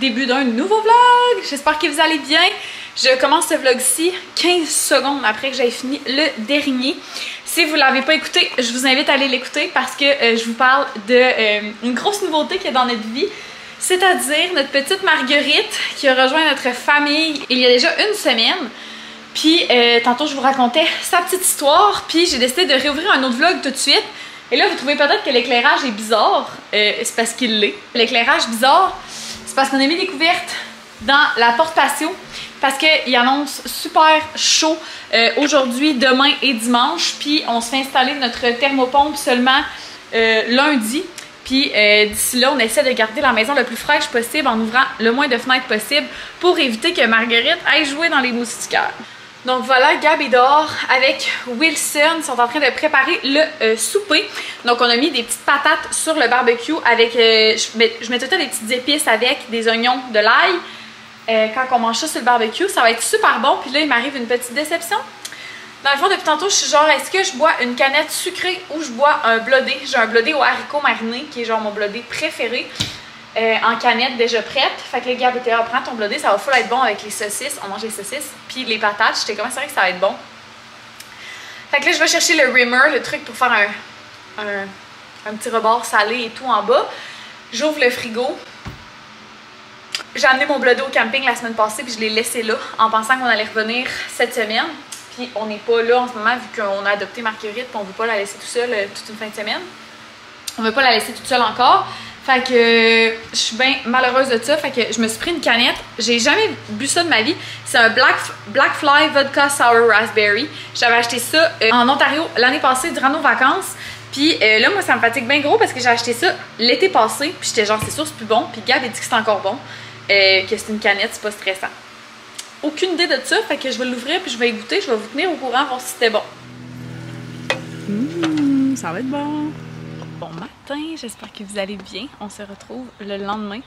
début d'un nouveau vlog. J'espère que vous allez bien. Je commence ce vlog-ci 15 secondes après que j'aie fini le dernier. Si vous ne l'avez pas écouté, je vous invite à aller l'écouter parce que euh, je vous parle d'une euh, grosse nouveauté qui est dans notre vie. C'est-à-dire notre petite Marguerite qui a rejoint notre famille il y a déjà une semaine. Puis euh, tantôt je vous racontais sa petite histoire, puis j'ai décidé de réouvrir un autre vlog tout de suite. Et là vous trouvez peut-être que l'éclairage est bizarre, euh, c'est parce qu'il l'est. L'éclairage bizarre, c'est parce qu'on a mis des couvertes dans la porte patio parce qu'il annonce super chaud euh, aujourd'hui, demain et dimanche. Puis on se fait installer notre thermopompe seulement lundi. Puis d'ici là, on essaie de garder la maison le plus fraîche possible en ouvrant le moins de fenêtres possible pour éviter que Marguerite aille jouer dans les moustiquaires. Donc voilà, Gab est dehors avec Wilson. Ils sont en train de préparer le euh, souper. Donc on a mis des petites patates sur le barbecue avec... Euh, je, mets, tout des petites épices avec des oignons, de l'ail. Euh, quand on mange ça sur le barbecue, ça va être super bon. Puis là, il m'arrive une petite déception. Dans le fond, depuis tantôt, je suis genre, est-ce que je bois une canette sucrée ou je bois un blodé? J'ai un blodé au haricot mariné, qui est genre mon blodé préféré. Euh, en canette déjà prête. Fait que le Gab était là, prends ton blodé, ça va full être bon avec les saucisses. On mange les saucisses, puis les patates. J'étais comme, c'est vrai que ça va être bon. Fait que là, je vais chercher le rimmer, le truc pour faire un, un, petit rebord salé et tout en bas. J'ouvre le frigo. J'ai amené mon blodé au camping la semaine passée, puis je l'ai laissé là, en pensant qu'on allait revenir cette semaine. Puis on n'est pas là en ce moment, vu qu'on a adopté Marguerite, puis on veut pas la laisser tout seule euh, toute une fin de semaine. On veut pas la laisser toute seule encore. Fait que je suis bien malheureuse de ça. Fait que je me suis pris une canette. J'ai jamais bu ça de ma vie. C'est un Black, Black Fly Vodka Sour Raspberry. J'avais acheté ça euh, en Ontario l'année passée durant nos vacances. Puis euh, là, moi, ça me fatigue bien gros parce que j'ai acheté ça l'été passé. Puis j'étais genre, c'est sûr, c'est plus bon. Puis Gab, a dit que c'est encore bon. Euh, que c'est une canette, c'est pas stressant. Aucune idée de ça. Fait que je vais l'ouvrir puis je vais y goûter. Je vais vous tenir au courant, voir si c'était bon. Mmh, ça va être bon bon matin, j'espère que vous allez bien. On se retrouve le lendemain.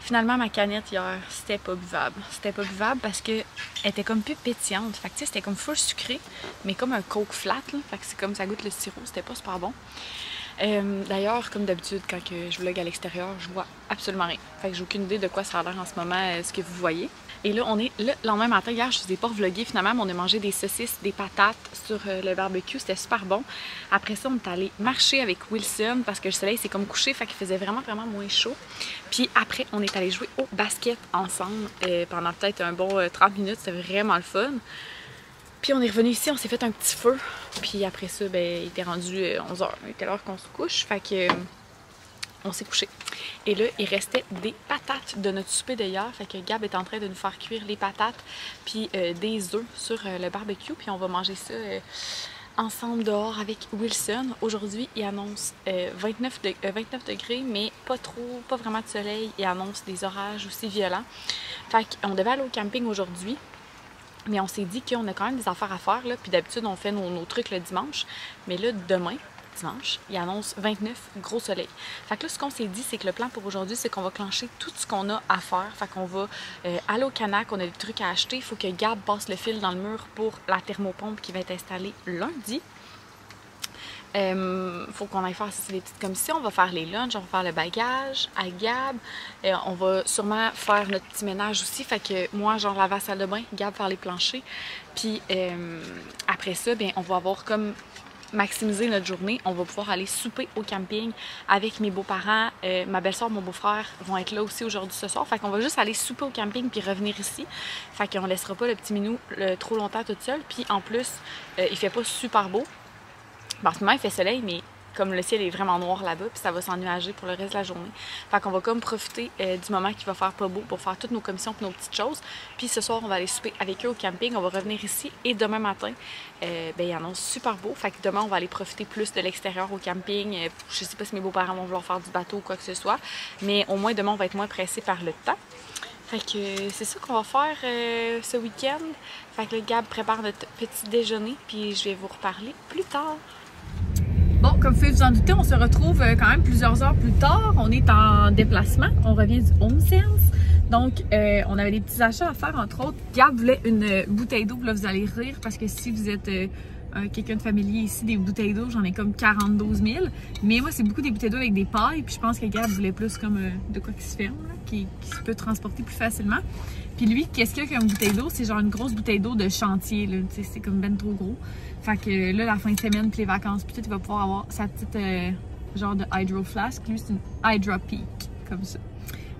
Finalement, ma canette hier, c'était pas buvable. C'était pas buvable parce que elle était comme plus pétillante. Fait que c'était comme full sucré, mais comme un coke flat. Fait c'est comme ça goûte le sirop, c'était pas super bon. Euh, d'ailleurs, comme d'habitude, quand je vlog à l'extérieur, je vois absolument rien. Fait j'ai aucune idée de quoi ça a l'air en ce moment, euh, ce que vous voyez. Et là, on est le lendemain matin. Hier, je vous ai pas vlogué finalement, mais on a mangé des saucisses, des patates sur euh, le barbecue. C'était super bon. Après ça, on est allé marcher avec Wilson parce que le soleil s'est comme couché, fait qu'il faisait vraiment, vraiment moins chaud. Puis après, on est allé jouer au basket ensemble pendant peut-être un bon 30 minutes. C'était vraiment le fun. Puis on est revenu ici, on s'est fait un petit feu. Puis après ça, ben, il était rendu 11h. Euh, il était l'heure qu'on se couche. Fait que euh, on s'est couché. Et là, il restait des patates de notre souper d'hier. Fait que Gab est en train de nous faire cuire les patates puis euh, des œufs sur le barbecue. Puis on va manger ça ensemble dehors avec Wilson. Aujourd'hui, il annonce 29, 29, degrés, mais pas trop, pas vraiment de soleil. Il annonce des orages aussi violents. Fait qu'on devait aller au camping aujourd'hui. Mais on s'est dit qu'on a quand même des affaires à faire. Puis d'habitude, on fait nos, trucs le dimanche. Mais là, demain, il annonce 29 gros soleil. Fait que là, ce qu'on s'est dit, c'est que le plan pour aujourd'hui, c'est qu'on va clencher tout ce qu'on a à faire. Fait qu'on va euh, aller au Canac, on a des trucs à acheter. Il faut que Gab passe le fil dans le mur pour la thermopompe qui va être installée lundi. Euh, faut qu'on aille faire des petites commissions. On va faire les lunchs, on va faire le bagage à Gab. Euh, on va sûrement faire notre petit ménage aussi. Fait que moi, genre laver la salle de bain, Gab faire les planchers. Puis après ça, bien, on va avoir comme maximiser notre journée. On va pouvoir aller souper au camping avec mes beaux-parents. Euh, ma belle-soeur, mon beau-frère vont être là aussi aujourd'hui ce soir. Fait qu'on va juste aller souper au camping puis revenir ici. Fait qu'on laissera pas le petit minou trop longtemps toute seule. Puis en plus, il fait pas super beau. En ce moment, il fait soleil, mais comme le ciel est vraiment noir là-bas, puis ça va s'ennuager pour le reste de la journée. Fait qu'on va comme profiter euh, du moment qui va faire pas beau pour faire toutes nos commissions et nos petites choses. Puis ce soir, on va aller souper avec eux au camping, on va revenir ici et demain matin, euh, ben, il annonce super beau. Fait que demain, on va aller profiter plus de l'extérieur au camping. Euh, je sais pas si mes beaux-parents vont vouloir faire du bateau ou quoi que ce soit, mais au moins demain, on va être moins pressé par le temps. Fait que c'est ça qu'on va faire ce week-end. Fait que le Gab prépare notre petit déjeuner, puis je vais vous reparler plus tard. Bon, comme vous pouvez vous en douter, on se retrouve euh, quand même plusieurs heures plus tard. On est en déplacement. On revient du Home Sense. Donc, euh, on avait des petits achats à faire, entre autres. Gab voulait une bouteille d'eau. Là, vous allez rire parce que si vous êtes euh, euh, quelqu'un de familier ici, des bouteilles d'eau, j'en ai comme 42 000. Mais moi, c'est beaucoup des bouteilles d'eau avec des pailles. Puis je pense que Gab voulait plus comme euh, de quoi qui se ferme, qui, se peut transporter plus facilement. Puis lui, qu'est-ce qu'il y a comme bouteille d'eau? C'est genre une grosse bouteille d'eau de chantier, c'est comme ben trop gros. Fait que là, la fin de semaine, puis les vacances, puis tout, il va pouvoir avoir sa petite euh, genre de hydro flask. Lui, c'est une hydro peak, comme ça.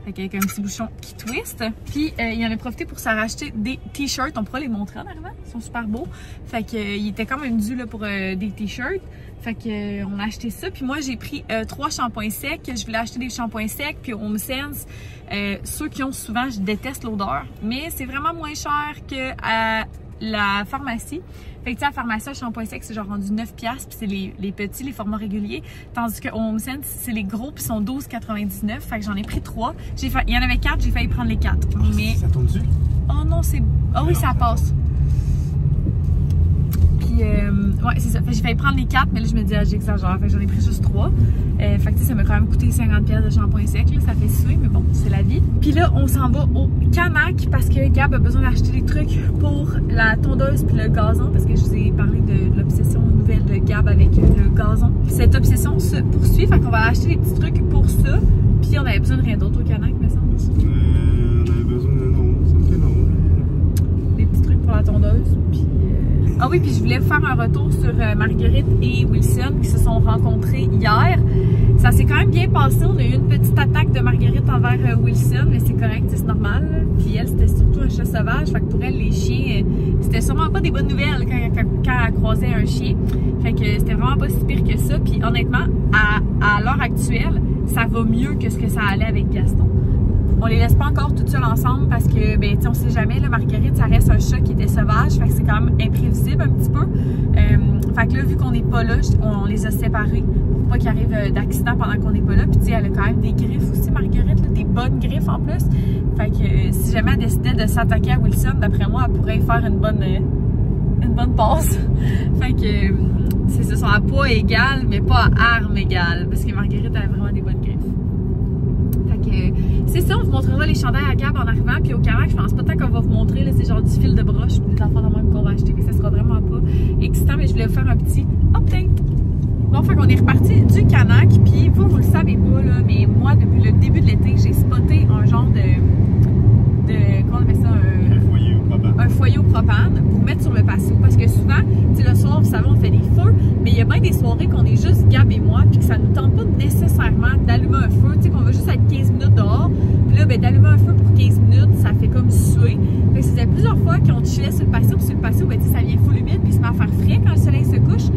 Fait qu'avec un petit bouchon qui twist. Puis euh, il en a profité pour s'en des t-shirts. On pourra les montrer en. Ils sont super beaux. Fait que euh, il était quand même dû là, pour euh, des t-shirts. Fait que on a acheté ça. Puis moi j'ai pris trois shampoings secs. Je voulais acheter des shampoings secs. Puis Home Sense, ceux qui ont souvent, je déteste l'odeur. Mais c'est vraiment moins cher que à la pharmacie. Fait que tu sais, à la pharmacie, le shampoing sec, c'est genre rendu 9$, puis c'est les, les petits, les formats réguliers. Tandis que Home Sense, c'est les gros, puis sont 12,99$. Fait que j'en ai pris trois. J'ai fa- Il y en avait quatre, j'ai failli prendre les quatre. Mais, Ça tombe dessus? oh non, c'est. Ah oui, ça passe. Euh, ouais, c'est ça. Fait j'ai failli prendre les quatre, mais là, je me dis, ah, j'exagère. Fait j'en ai pris juste trois. Euh, fait que, ça m'a quand même coûté 50$ de shampoing sec, là. Ça fait suer, mais bon, c'est la vie. Puis là, on s'en va au Canac parce que Gab a besoin d'acheter des trucs pour la tondeuse puis le gazon. Parce que je vous ai parlé de l'obsession nouvelle de Gab avec le gazon. Cette obsession se poursuit. Fait qu'on va acheter des petits trucs pour ça. Puis on avait besoin de rien d'autre au Canac, me semble. Ah oui, puis je voulais faire un retour sur euh, Marguerite et Wilson qui se sont rencontrés hier. Ça s'est quand même bien passé. On a eu une petite attaque de Marguerite envers euh, Wilson, mais c'est correct, c'est normal. Puis elle, c'était surtout un chat sauvage. Fait que pour elle, les chiens, euh, c'était sûrement pas des bonnes nouvelles quand, quand, quand elle croisait un chien. Fait que c'était vraiment pas si pire que ça. Puis honnêtement, à, à l'heure actuelle, ça va mieux que ce que ça allait avec Gaston. On les laisse pas encore toutes seules ensemble parce que, ben, tu on sait jamais, là, Marguerite, ça reste un chat qui était sauvage, fait que c'est quand même imprévisible un petit peu. Euh, fait que là, vu qu'on n'est pas là, on, les a séparés pour pas qu'il arrive euh, d'accident pendant qu'on n'est pas là. Puis, tu elle a quand même des griffes aussi, Marguerite, là, des bonnes griffes en plus. Fait que euh, si jamais elle décidait de s'attaquer à Wilson, d'après moi, elle pourrait faire une bonne, euh, une bonne passe. fait que, c'est ça, son à poids égal, mais pas à arme égale, parce que Marguerite, a vraiment des bonnes griffes. Fait que c'est ça, on vous montrera les chandails à Gab en arrivant. Puis au Canac, je pense pas tant qu'on va vous montrer, là, c'est genre du fil de broche, des enfants de même qu'on va acheter, mais ça sera vraiment pas excitant. Mais je voulais vous faire un petit update. Bon, fait qu'on est reparti du Canac, puis vous, vous le savez pas, là, mais moi, depuis le début de l'été, j'ai spoté un genre de. de comment on appelle ça? Un, Un foyer au propane pour mettre sur le patio parce que souvent, le soir, vous savez, on fait des feux, mais il y a bien des soirées qu'on est juste Gab et moi, puis que ça nous tente pas nécessairement d'allumer un feu, tu sais, qu'on veut juste être 15 minutes dehors, puis là, ben, d'allumer un feu pour 15 minutes, ça fait comme suer. Fait que c'était plusieurs fois qu'on chillait sur le patio, puis sur le patio, ben, tu sais, ça vient full humide, puis se met à faire frais quand le soleil se couche.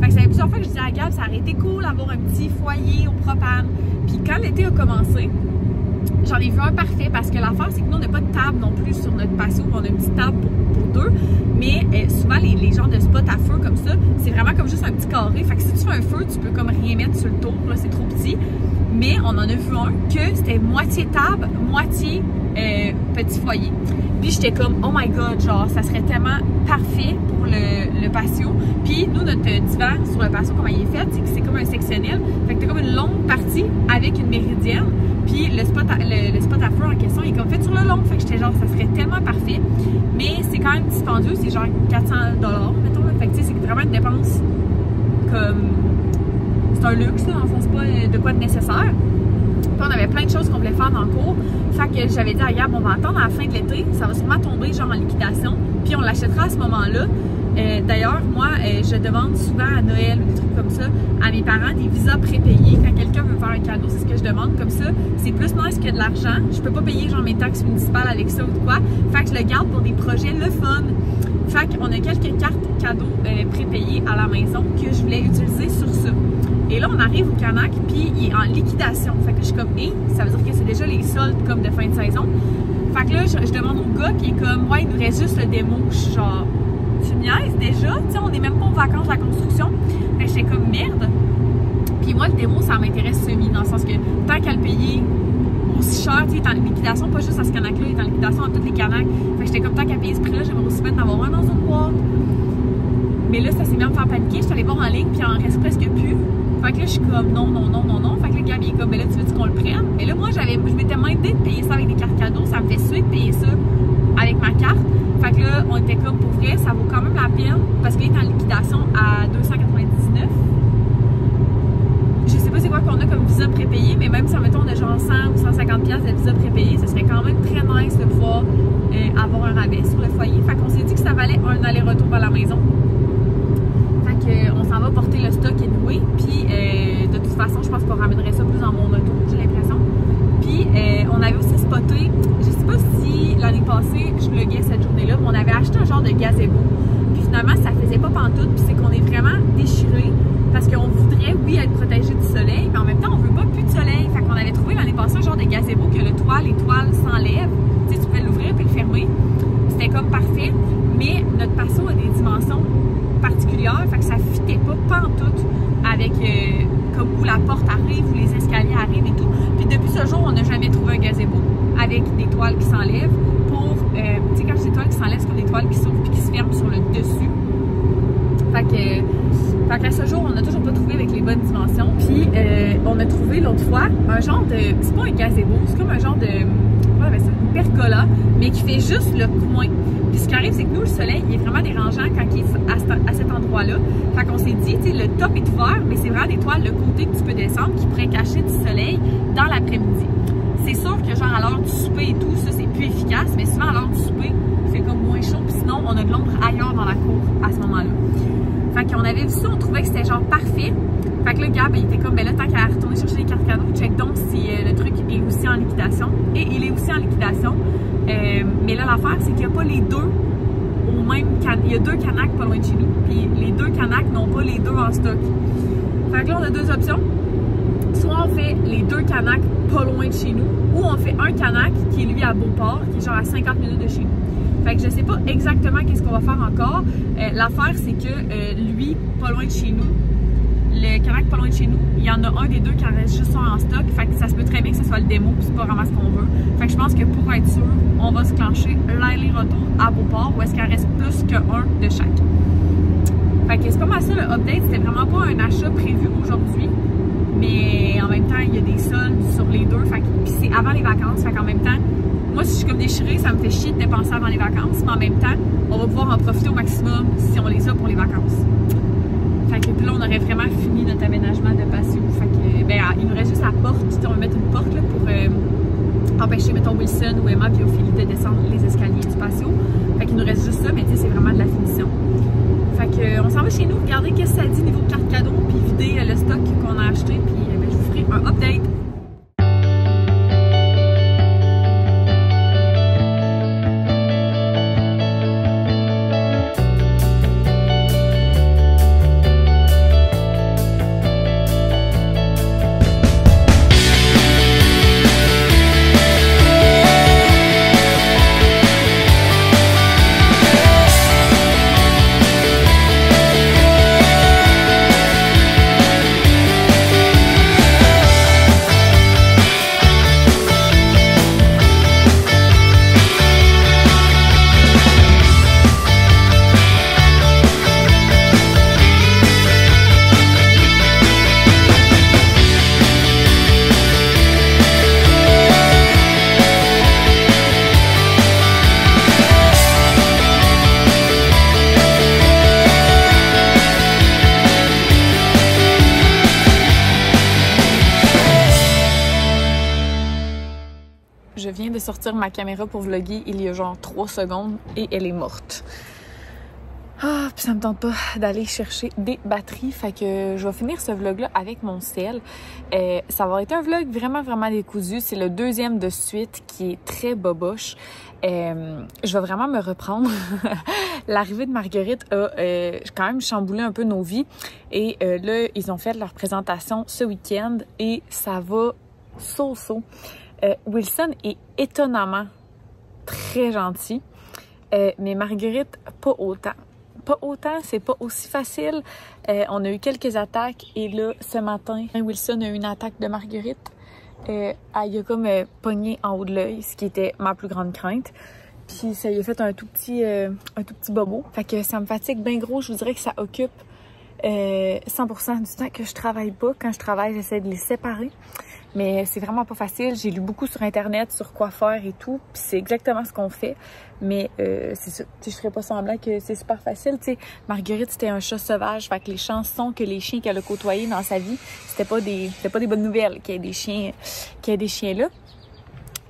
Fait que ça fait plusieurs fois que je disais à Gab, ça aurait été cool d'avoir un petit foyer au propane. Puis quand l'été a commencé, J'en ai vu un parfait parce que l'affaire, c'est que nous, on n'a pas de table non plus sur notre patio. On a une petite table pour, deux. Mais euh, souvent, les, les de spots à feu comme ça, c'est vraiment comme juste un petit carré. Fait que si tu fais un feu, tu peux comme rien mettre sur le tour. C'est trop petit. Mais on en a vu un que c'était moitié table, moitié euh, petit foyer. Puis j'étais comme, oh my god, genre, ça serait tellement parfait pour le, patio. Puis nous, notre divan sur le patio, comment il est fait, c'est que c'est comme un sectionnel. Fait que t'as comme une longue partie avec une méridienne. Puis le spot, à, le, spot à feu en question, il est comme fait sur le long. Fait que j'étais genre, ça serait tellement parfait. Mais c'est quand même dispendieux, c'est genre 400 mettons. Fait que tu sais, c'est vraiment une dépense comme. C'est un luxe, là, le sens, c'est pas de quoi de nécessaire. On avait plein de choses qu'on voulait faire dans le cours. Fait que j'avais dit à Gab, on va attendre à la fin de l'été. Ça va sûrement tomber genre en liquidation. Puis on l'achètera à ce moment-là. Euh, D'ailleurs, moi, euh, je demande souvent à Noël ou des trucs comme ça à mes parents des visas prépayés. Quand quelqu'un veut faire un cadeau, c'est ce que je demande. Comme ça, c'est plus nice que de l'argent? Je peux pas payer genre mes taxes municipales avec ça ou de quoi. Fait que je le garde pour des projets le fun. Fait qu'on a quelques cartes cadeaux euh, prépayées à la maison que je voulais utiliser sur. Et là, on arrive au Canac, puis il est en liquidation. Fait que je suis comme, hé, ça veut dire que c'est déjà les soldes comme de fin de saison. Fait que là, je, demande au gars qui est comme, ouais, il nous reste juste le démo. Je suis genre, tu niaises déjà? Tu sais, on est même pas aux vacances de la construction. Fait que j'étais comme, merde. Puis moi, le démo, ça m'intéresse semi, dans le sens que tant qu'à le payer aussi cher, tu sais, il est en liquidation, pas juste à ce Canac-là, il est en liquidation dans toutes les Canacs. Fait que j'étais comme, tant qu'à payer ce prix-là, j'aimerais aussi bien en avoir un dans une boîte. Mais là, ça s'est mis à me faire paniquer. Je suis allée voir en ligne, puis il en reste presque plus. Fait que là, je suis comme non, non, non, non, non. Fait que le gars, il est comme, mais là, tu veux qu'on le prenne? Mais là, moi, j'avais, je m'étais même dit de payer ça avec des cartes cadeaux. Ça me fait suer de payer ça avec ma carte. Fait que là, on était comme pour vrai, ça vaut quand même la peine parce qu'il est en liquidation à 299. Je sais pas c'est quoi qu'on a comme visa prépayé, mais même si mettons on a genre 100 ou 150 pièces de visa prépayé, ce serait quand même très nice de pouvoir euh, avoir un rabais sur le foyer. Fait qu'on s'est dit que ça valait un aller-retour à la maison. Fait que, euh, on s'en va porter le stock anyway. Puis euh, de toute façon, je pense qu'on ramènerait ça plus dans mon auto, j'ai l'impression. Puis euh, on avait aussi spoté, je sais pas si l'année passée je vloguais cette journée-là, mais on avait acheté un genre de gazebo. Puis finalement, ça faisait pas pantoute. Puis c'est qu'on est vraiment déchiré parce qu'on voudrait, oui, être protégé du soleil, mais en même temps, on veut pas plus de soleil. Fait qu'on avait trouvé l'année passée un genre de gazebo que le toit, les toiles s'enlèvent. Tu sais, tu peux l'ouvrir puis le fermer. C'était comme parfait. Mais notre passeau a des dimensions particulières, fait que ça fitait pas pantoute avec euh, comme où la porte arrive, où les escaliers arrivent et tout. Puis depuis ce jour, on n'a jamais trouvé un gazebo avec des toiles qui s'enlèvent pour, euh, tu sais, quand je dis toiles qui s'enlèvent, c'est comme des toiles qui s'ouvrent puis qui se ferment sur le dessus. Fait que, fait qu'à ce jour, on n'a toujours pas trouvé avec les bonnes dimensions. Puis euh, on a trouvé l'autre fois un genre de, c'est pas un gazebo, c'est comme un genre de, comment on appelle ça, une pergola, mais qui fait juste le coin. Puis ce qui arrive, c'est que nous, le soleil, il est vraiment dérangeant quand il est à, ce- à cet endroit-là. Fait qu'on s'est dit, tu sais, le top est ouvert, mais c'est vraiment des toiles, le côté que tu peux descendre, qui pourrait cacher du soleil dans l'après-midi. C'est sûr que genre à l'heure du souper et tout, ça c'est plus efficace, mais souvent à l'heure du souper, c'est comme moins chaud, puis sinon on a de l'ombre ailleurs dans la cour à ce moment-là. Fait qu'on avait vu ça, on trouvait que c'était genre parfait. Fait que là, Gab, il était comme, ben là, tant qu'à retourner chercher les cartes cadeaux, check donc si euh, le truc est aussi en liquidation. Et il est aussi en liquidation. Euh, mais là, l'affaire, c'est qu'il n'y a pas les deux au même can... Il y a deux canacs pas loin de chez nous. Puis les deux canacs n'ont pas les deux en stock. Fait que là, on a deux options. Soit on fait les deux canacs pas loin de chez nous, ou on fait un canac qui est lui à Beauport, qui est genre à 50 minutes de chez nous. Fait que je sais pas exactement qu'est-ce qu'on va faire encore. Euh, L'affaire, c'est que euh, lui, pas loin de chez nous, le canac pas loin de chez nous, il y en a un des deux qui en reste juste en stock. Fait que ça se peut très bien que ce soit le démo, puis c'est pas vraiment ce qu'on veut. Fait que je pense que pour être sûr, on va se clencher l'aller-retour à Beauport, où est-ce qu'il en reste plus qu'un de chaque. Fait que c'est pas mal ça le update. C'était vraiment pas un achat prévu aujourd'hui. Mais en même temps, il y a des soldes sur les deux. Fait que, c'est avant les vacances. Fait qu'en même temps, moi, si je suis comme déchirée, ça me fait chier de dépenser avant les vacances. Mais en même temps, on va pouvoir en profiter au maximum si on les a pour les vacances. Fait que puis là, on aurait vraiment fini notre aménagement de patio. Fait que, ben, il nous reste juste la porte. On va mettre une porte là, pour euh, empêcher, mettons, Wilson ou Emma puis Ophélie de descendre les escaliers du patio. Fait qu'il nous reste juste ça, mais c'est vraiment de la finition. Fait que, on s'en va chez nous, regarder qu'est-ce que ça dit niveau carte cadeau, puis vider euh, le stock qu'on a acheté, puis euh, ben, je vous ferai un update. Sortir ma caméra pour vlogger il y a genre 3 secondes et elle est morte. Ah, puis ça me tente pas d'aller chercher des batteries, fait que je vais finir ce vlog-là avec mon sel. Euh, ça va être un vlog vraiment, vraiment décousu. C'est le deuxième de suite qui est très boboche. Euh, je vais vraiment me reprendre. L'arrivée de Marguerite a euh, quand même chamboulé un peu nos vies. Et là, ils ont fait leur présentation ce week-end et ça va so-so. Euh, Wilson est étonnamment très gentil, euh, mais Marguerite, pas autant. Pas autant, c'est pas aussi facile. Euh, on a eu quelques attaques et là, ce matin, Wilson a eu une attaque de Marguerite. Euh, elle a comme euh, pogné en haut de l'œil, ce qui était ma plus grande crainte. Puis ça lui a fait un tout petit, euh, un tout petit bobo. Fait que ça me fatigue bien gros. Je vous dirais que ça occupe euh, 100% du temps que je travaille pas. Quand je travaille, j'essaie de les séparer. Mais c'est vraiment pas facile. J'ai lu beaucoup sur internet sur quoi faire et tout, puis c'est exactement ce qu'on fait. Mais euh, c'est ça, je ferais pas semblant que c'est super facile. Sais, Marguerite c'était un chat sauvage, fait que les chansons que les chiens qu'elle a côtoyés dans sa vie, c'était pas des, pas des bonnes nouvelles qu'il y ait des chiens, qu'il y ait des chiens là.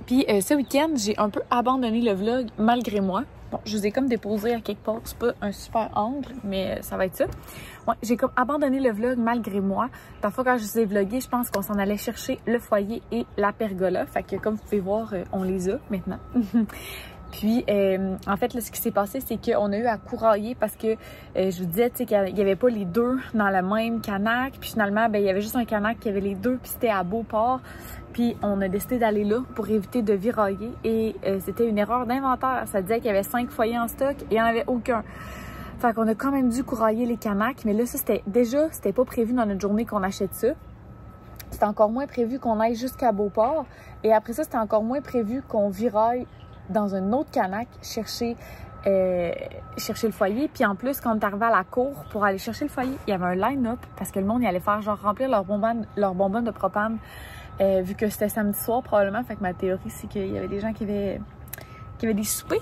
Puis euh, ce week-end, j'ai un peu abandonné le vlog malgré moi. Bon, je vous ai comme déposé à quelque part. C'est pas un super angle, mais ça va être ça. Ouais, j'ai comme abandonné le vlog malgré moi. Parfois, quand je vous ai vlogué, je pense qu'on s'en allait chercher le foyer et la pergola. Fait que comme vous pouvez voir, euh, on les a maintenant. Puis, euh, en fait, là, ce qui s'est passé, c'est qu'on a eu à courailler parce que euh, je vous disais, qu'il n'y avait pas les deux dans la même canac. Puis finalement, ben, il y avait juste un canac qui avait les deux, puis c'était à Beauport. Puis on a décidé d'aller là pour éviter de virailler. Et euh, c'était une erreur d'inventaire. Ça disait qu'il y avait cinq foyers en stock et il n'y en avait aucun. Fait qu'on a quand même dû courailler les canacs. Mais là, ça, c'était déjà, c'était pas prévu dans notre journée qu'on achète ça. C'était encore moins prévu qu'on aille jusqu'à Beauport. Et après ça, c'était encore moins prévu qu'on viraille dans un autre canac chercher euh, chercher le foyer. Puis en plus, quand on est arrivé à la cour pour aller chercher le foyer, il y avait un line-up parce que le monde y allait faire genre remplir leur bonbonne, de propane euh, vu que c'était samedi soir probablement. Fait que ma théorie, c'est qu'il y avait des gens qui avaient, qui avaient des soupers.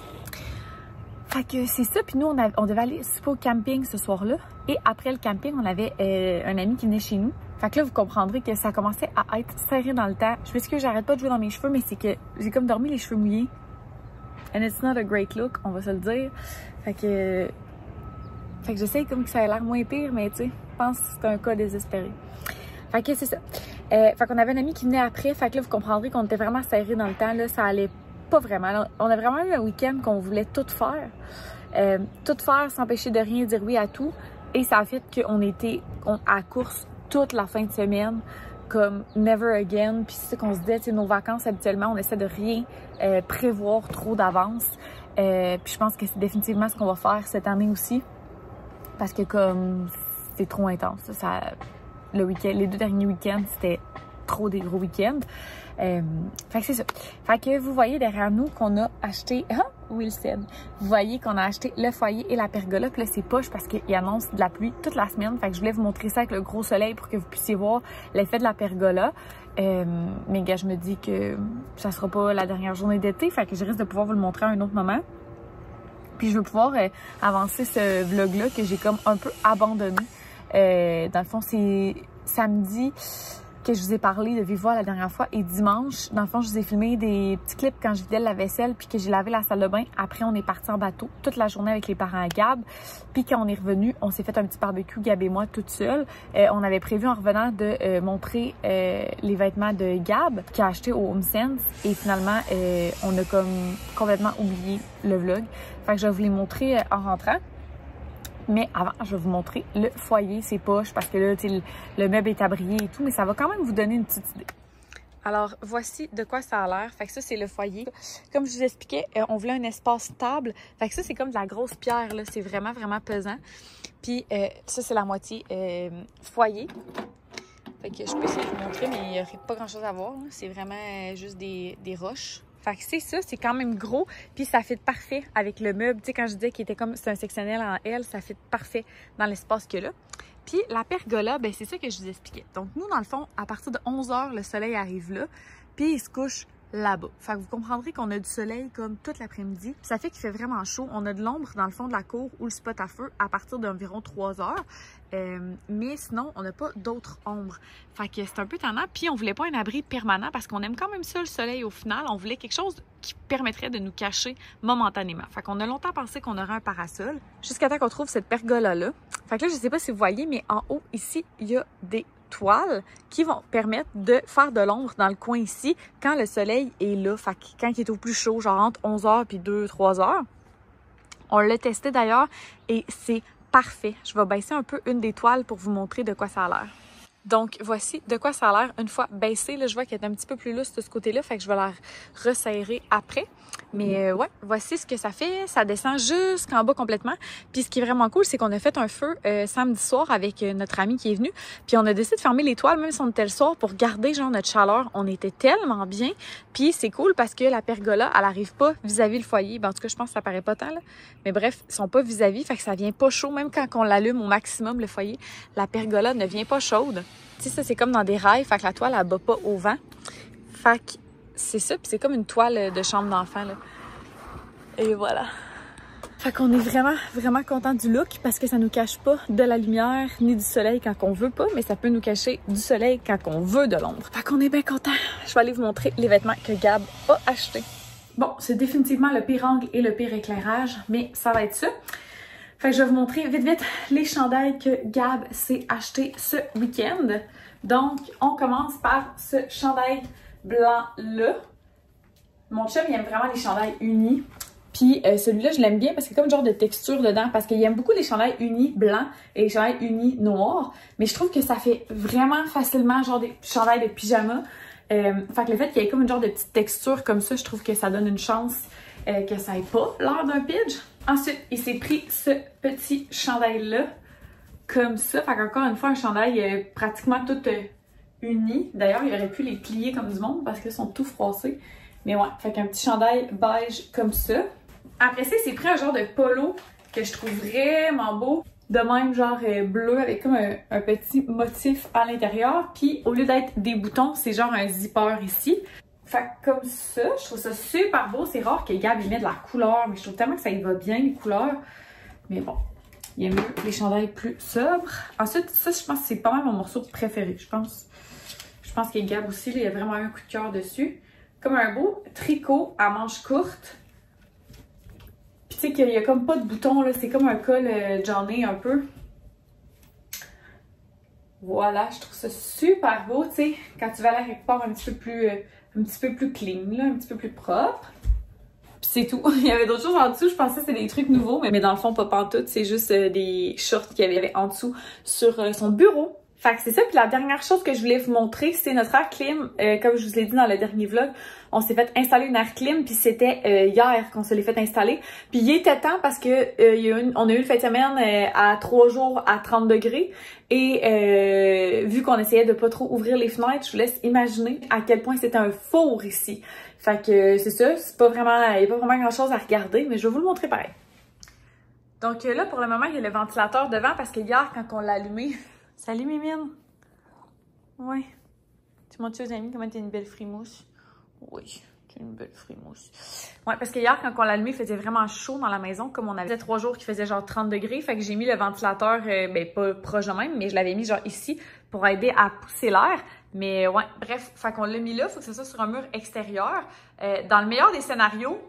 Fait que c'est ça. Puis nous, on, devait aller souper au camping ce soir-là. Et après le camping, on avait euh, un ami qui venait chez nous. Fait que là, vous comprendrez que ça commençait à être serré dans le temps. Je que j'arrête pas de jouer dans mes cheveux, mais c'est que j'ai comme dormi les cheveux mouillés. And it's not a great look, on va se le dire. Fait que... Fait que j'essaye comme que ça ait l'air moins pire, mais tu sais, je pense que c'est un cas désespéré. Fait que c'est ça. Euh, fait qu'on avait un ami qui venait après. Fait que là, vous comprendrez qu'on était vraiment serré dans le temps. Là, ça allait pas vraiment. On a vraiment eu un week-end qu'on voulait tout faire. Euh, tout faire, s'empêcher de rien, dire oui à tout. Et ça a fait qu'on était à course toute la fin de semaine comme never again. Puis c'est ça qu'on se disait, nos vacances habituellement, on essaie de rien euh, prévoir trop d'avance. Euh, puis je pense que c'est définitivement ce qu'on va faire cette année aussi. Parce que comme c'est trop intense. Ça, le week-end, les deux derniers week-ends, c'était trop des gros week-ends. Euh, fait que c'est ça. Fait que vous voyez derrière nous qu'on a acheté... Ah, Wilson. Vous voyez qu'on a acheté le foyer et la pergola. Puis là, c'est poche parce qu'il annonce de la pluie toute la semaine. Fait que je voulais vous montrer ça avec le gros soleil pour que vous puissiez voir l'effet de la pergola. Euh, mais gars, je me dis que ça sera pas la dernière journée d'été. Fait que je risque de pouvoir vous le montrer à un autre moment. Puis je veux pouvoir euh, avancer ce vlog-là que j'ai comme un peu abandonné. Euh, dans le fond, c'est samedi que je vous ai parlé de Vivoire la dernière fois et dimanche, dans le fond, je vous ai filmé des petits clips quand je vidais la vaisselle puis que j'ai lavé la salle de bain. Après, on est parti en bateau toute la journée avec les parents à Gab. Puis quand on est revenu, on s'est fait un petit barbecue, Gab et moi, toute seule. Euh, on avait prévu en revenant de euh, montrer euh, les vêtements de Gab qui a acheté au Home Sense et finalement, euh, on a comme complètement oublié le vlog. Fait que je vais vous les montrer euh, en rentrant. Mais avant, je vais vous montrer le foyer, ses poches, parce que là, le, le meuble est abrié et tout, mais ça va quand même vous donner une petite idée. Alors, voici de quoi ça a l'air. Fait que ça, c'est le foyer. Comme je vous expliquais, euh, on voulait un espace stable. Fait que ça, c'est comme de la grosse pierre, là. C'est vraiment, vraiment pesant. Puis, euh, ça, c'est la moitié euh, foyer. Fait que je peux essayer de vous montrer, mais il n'y aurait pas grand-chose à voir. C'est vraiment juste des roches. Fait que c'est ça, c'est quand même gros, puis ça fait parfait avec le meuble. Tu sais, quand je disais qu'il était comme, c'est un sectionnel en L, ça fait parfait dans l'espace que là. Puis la pergola, ben c'est ça que je vous expliquais. Donc nous, dans le fond, à partir de 11 heures, le soleil arrive là, puis il se couche là-bas. Fait que vous comprendrez qu'on a du soleil comme toute l'après-midi. Ça fait qu'il fait vraiment chaud. On a de l'ombre dans le fond de la cour ou le spot à feu à partir d'environ 3 heures. Euh, mais sinon, on n'a pas d'autres ombres. Fait que c'est un peu tendant. Puis on voulait pas un abri permanent parce qu'on aime quand même ça le soleil au final. On voulait quelque chose qui permettrait de nous cacher momentanément. Fait qu'on a longtemps pensé qu'on aurait un parasol jusqu'à temps qu'on trouve cette pergola-là. Fait que là, je sais pas si vous voyez, mais en haut, ici, il y a des toiles qui vont permettre de faire de l'ombre dans le coin ici quand le soleil est là. Fait que quand il est au plus chaud, genre entre 11h puis 2-3 heures. On l'a testé d'ailleurs et c'est parfait. Je vais baisser un peu une des toiles pour vous montrer de quoi ça a l'air. Donc, voici de quoi ça a l'air une fois baissé. Là, je vois qu'elle est un petit peu plus lousse de ce côté-là, fait que je vais la resserrer après. Mais euh, ouais, voici ce que ça fait. Ça descend jusqu'en bas complètement. Puis ce qui est vraiment cool, c'est qu'on a fait un feu euh, samedi soir avec euh, notre ami qui est venu. Puis on a décidé de fermer les toiles, même si on était le soir, pour garder genre notre chaleur. On était tellement bien. Puis c'est cool parce que la pergola, elle arrive pas vis-à-vis le foyer. Ben, en tout cas, je pense que ça paraît pas tant, là. Mais bref, ils sont pas vis-à-vis, fait que ça vient pas chaud. Même quand on l'allume au maximum, le foyer, la pergola ne vient pas chaude. Tu sais, ça, c'est comme dans des rails, fait la toile, elle bat pas au vent. Fait c'est ça, puis c'est comme une toile de chambre d'enfant, là. Et voilà. Fait qu'on est vraiment, vraiment content du look parce que ça nous cache pas de la lumière ni du soleil quand on veut pas, mais ça peut nous cacher du soleil quand on veut de l'ombre. Fait qu'on est bien content. Je vais aller vous montrer les vêtements que Gab a achetés. Bon, c'est définitivement le pire angle et le pire éclairage, mais ça va être ça. Fait que je vais vous montrer vite vite les chandails que Gab s'est acheté ce week-end. Donc, on commence par ce chandail blanc-là. Mon chum, il aime vraiment les chandails unis. Puis euh, celui-là, je l'aime bien parce qu'il y a comme genre de texture dedans. Parce qu'il aime beaucoup les chandails unis blancs et les chandails unis noirs. Mais je trouve que ça fait vraiment facilement genre des chandails de pyjama. Euh, fait que le fait qu'il y ait comme une genre de petite texture comme ça, je trouve que ça donne une chance euh, que ça ait pas l'air d'un pidge. Ensuite, il s'est pris ce petit chandail-là, comme ça. Fait qu'encore une fois, un chandail euh, pratiquement tout euh, uni. D'ailleurs, il aurait pu les plier comme du monde parce qu'ils sont tout froissés. Mais ouais, fait qu'un petit chandail beige comme ça. Après ça, il s'est pris un genre de polo que je trouve vraiment beau. De même, genre euh, bleu avec comme un, un petit motif à l'intérieur. Puis au lieu d'être des boutons, c'est genre un zipper ici. Fait comme ça, je trouve ça super beau. C'est rare que Gab il met de la couleur, mais je trouve tellement que ça y va bien, les couleurs. Mais bon, il aime mieux les chandails plus sobres. Ensuite, ça, je pense que c'est pas mal mon morceau préféré. Je pense, je pense que Gab aussi, il y a vraiment un coup de cœur dessus. Comme un beau tricot à manches courtes. Puis tu sais qu'il y a comme pas de bouton, là. C'est comme un col euh, Johnny un peu. Voilà, je trouve ça super beau, tu sais, quand tu vas aller quelque part un petit peu plus, euh, un petit peu plus clean, là, un petit peu plus propre. Puis c'est tout. Il y avait d'autres choses en dessous, je pensais que c'était des trucs nouveaux, mais, dans le fond, pas pantoute, c'est juste euh, des shorts qu'il y avait en dessous sur euh, son bureau. Fait que c'est ça, puis la dernière chose que je voulais vous montrer, c'est notre air clim. Euh, comme je vous l'ai dit dans le dernier vlog, on s'est fait installer une air clim, puis c'était euh, hier qu'on se l'est fait installer. Puis il était temps parce que euh, a eu une fête de semaine euh, à trois jours à 30 degrés. Et vu qu'on essayait de pas trop ouvrir les fenêtres, je vous laisse imaginer à quel point c'était un four ici. Fait que c'est ça, c'est pas vraiment, il y a pas vraiment grand chose à regarder, mais je vais vous le montrer pareil. Donc là, pour le moment, il y a le ventilateur devant parce que hier, quand on l'a allumé... Salut Mimine! Ouais. Tu montres aux amis comment t'es une belle frimousse? Oui, t'es une belle frimousse. Ouais, parce que hier, quand on l'a allumé, il faisait vraiment chaud dans la maison, comme on avait trois jours qui faisait genre 30 degrés. Fait que j'ai mis le ventilateur, euh, ben pas proche de même, mais je l'avais mis genre ici pour aider à pousser l'air. Mais ouais, bref, fait qu'on l'a mis là, faut que ça soit sur un mur extérieur. Euh, dans le meilleur des scénarios,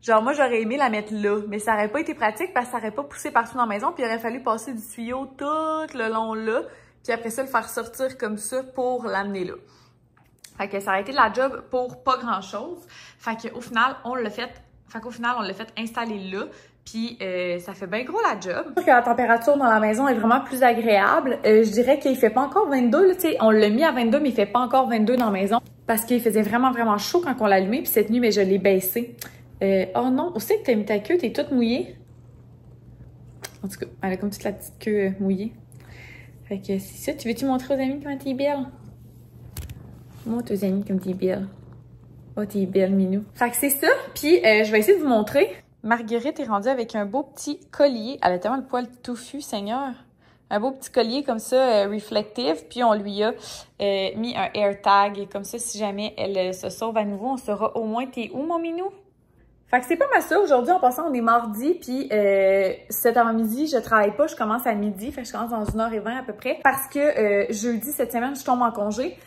Genre, moi, j'aurais aimé la mettre là, mais ça aurait pas été pratique parce que ça aurait pas poussé partout dans la maison, puis il aurait fallu passer du tuyau tout le long là, puis après ça, le faire sortir comme ça pour l'amener là. Fait que ça aurait été la job pour pas grand-chose. Fait qu'au final, on l'a fait, fait qu'au final, on l'a fait installer là, puis euh, ça fait bien gros la job. que la température dans la maison est vraiment plus agréable. Euh, je dirais qu'il fait pas encore 22, là, on l'a mis à 22, mais il fait pas encore 22 dans la maison parce qu'il faisait vraiment, vraiment chaud quand on l'a allumé, puis cette nuit, mais je l'ai baissé. Euh, oh non, on sait que t'as mis ta queue, t'es toute mouillée? En tout cas, elle a comme toute la petite queue mouillée. Fait que c'est ça. Tu veux-tu montrer aux amis comment t'es belle? Aux amis comme t'es belle. Oh, t'es belle, Minou. Fait que c'est ça. Puis, euh, je vais essayer de vous montrer. Marguerite est rendue avec un beau petit collier. Elle a tellement le poil touffu, Seigneur. Un beau petit collier comme ça, euh, reflective. Puis, on lui a euh, mis un air tag. Comme ça, si jamais elle euh, se sauve à nouveau, on saura au moins t'es où, mon Minou? Fait que c'est pas mal ça. Aujourd'hui, en passant, on est mardi, puis euh, cet avant-midi, je travaille pas, je commence à midi, fait que je commence dans une heure et vingt à peu près. Parce que euh, jeudi, cette semaine, je tombe en congé.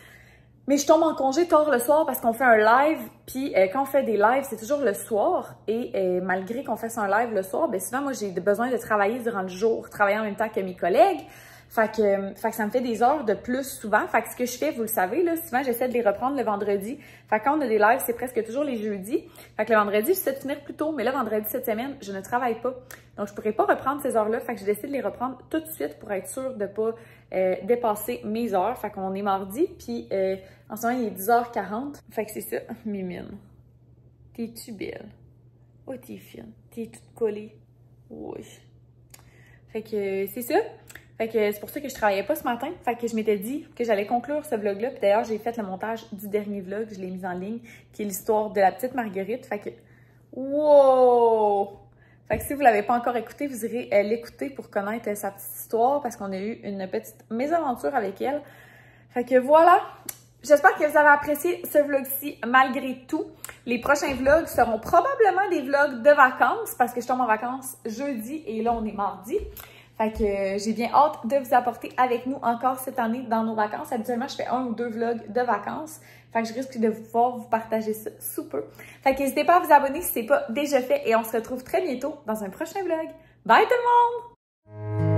Mais je tombe en congé tard le soir parce qu'on fait un live, puis euh, quand on fait des lives, c'est toujours le soir. Et euh, malgré qu'on fasse un live le soir, ben souvent, moi, j'ai besoin de travailler durant le jour, travailler en même temps que mes collègues. Fait que, fait que ça me fait des heures de plus souvent. Fait que ce que je fais, vous le savez, là, souvent j'essaie de les reprendre le vendredi. Fait que quand on a des lives, c'est presque toujours les jeudis. Fait que le vendredi, j'essaie de finir plus tôt, mais là, vendredi cette semaine, je ne travaille pas. Donc, je pourrais pas reprendre ces heures-là. Fait que je décide de les reprendre tout de suite pour être sûre de pas euh, dépasser mes heures. Fait qu'on est mardi, puis euh, en ce moment, il est 10h40. Fait que c'est ça, Mimine. T'es-tu belle? Oh, t'es fine. T'es toute collée. Oui. Fait que euh, c'est ça. Fait que c'est pour ça que je travaillais pas ce matin. Fait que je m'étais dit que j'allais conclure ce vlog-là. Puis d'ailleurs, j'ai fait le montage du dernier vlog. Je l'ai mis en ligne, qui est l'histoire de la petite Marguerite. Fait que, wow! Fait que si vous l'avez pas encore écouté, vous irez euh, l'écouter pour connaître euh, sa petite histoire parce qu'on a eu une petite mésaventure avec elle. Fait que voilà. J'espère que vous avez apprécié ce vlog-ci malgré tout. Les prochains vlogs seront probablement des vlogs de vacances parce que je tombe en vacances jeudi et là on est mardi. Fait que euh, j'ai bien hâte de vous apporter avec nous encore cette année dans nos vacances. Habituellement, je fais un ou deux vlogs de vacances. Fait que je risque de pouvoir vous partager ça sous peu. Fait que n'hésitez pas à vous abonner si ce n'est pas déjà fait et on se retrouve très bientôt dans un prochain vlog. Bye tout le monde!